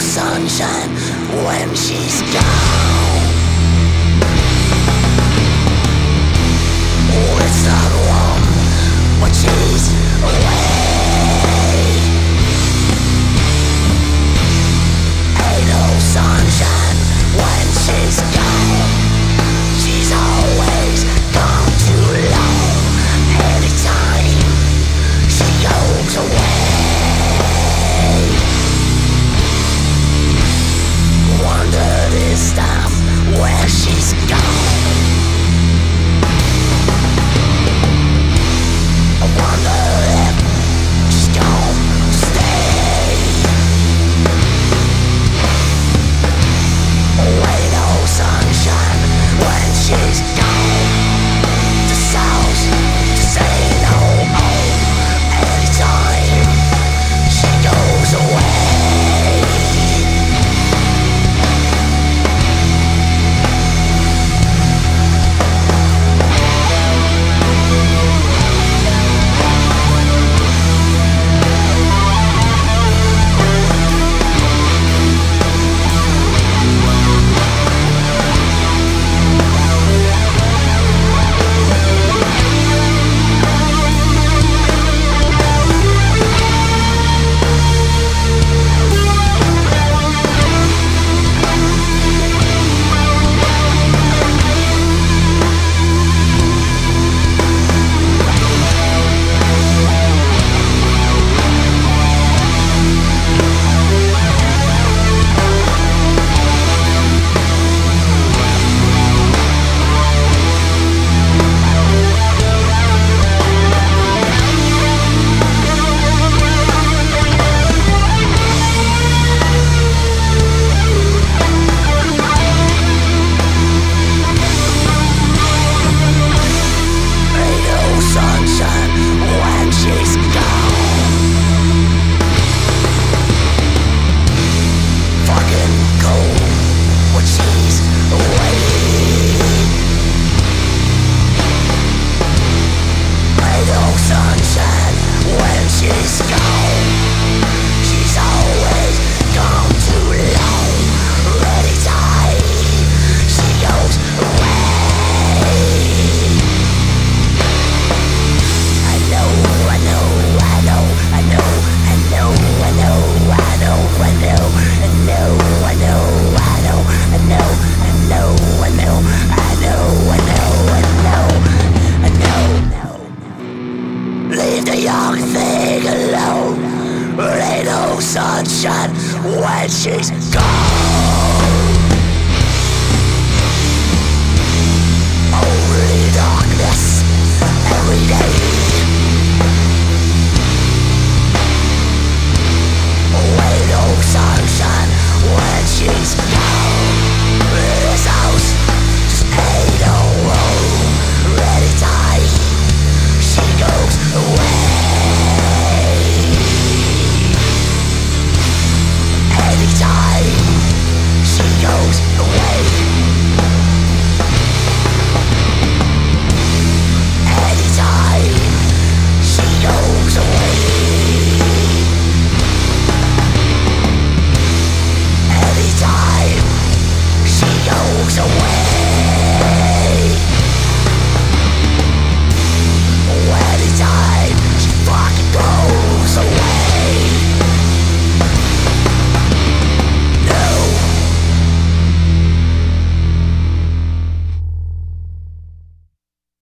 sunshine when she's gone. long thing alone. little sunshine when she's gone. away